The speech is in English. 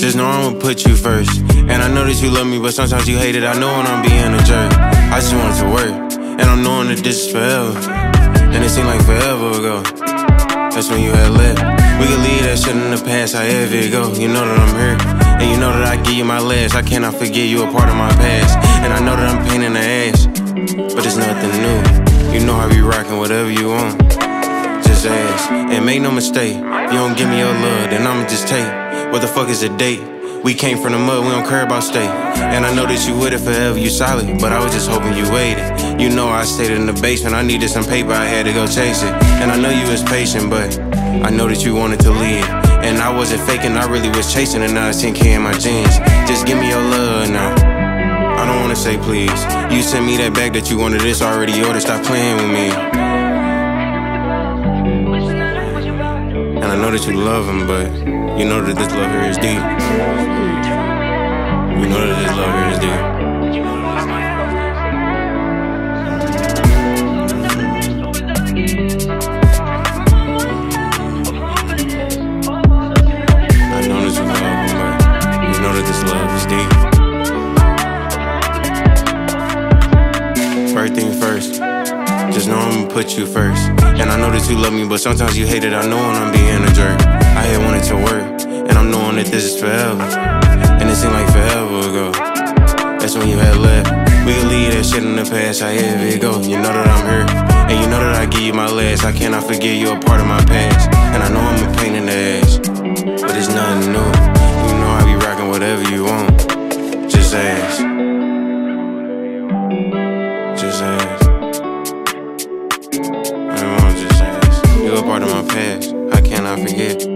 Just know I'ma put you first. And I know that you love me, but sometimes you hate it. I know when I'm being a jerk. I just want to work. And I'm knowing that this is forever. And it seemed like forever ago. That's when you had left. We can leave that shit in the past, however it go. You know that I'm here. And you know that I give you my last. I cannot forget you a part of my past. And I know that I'm pain in the ass. But it's nothing new. You know I be rocking whatever you want just ask. And make no mistake, you don't give me your love, then I'ma just take. What the fuck is a date? We came from the mud, we don't care about state. And I know that you with it forever, you solid. But I was just hoping you waited. You know I stayed in the basement, I needed some paper, I had to go chase it. And I know you was patient, but I know that you wanted to leave. And I wasn't faking, I really was chasing, and now it's 10K in my jeans. Just give me your love now. I don't wanna say please. You sent me that bag that you wanted, it's already ordered, stop playing with me. That you love him, but you know that this love here is deep. You know that this love here is deep. Know I'ma put you first. And I know that you love me, but sometimes you hate it. I know when I'm being a jerk. I had wanted to work, and I'm knowing that this is forever. And it seemed like forever ago. That's when you had left. We can leave that shit in the past, however it go. You know that I'm here, and you know that I give you my last. I cannot forget you're a part of my past. And I know I'm a cannot forget.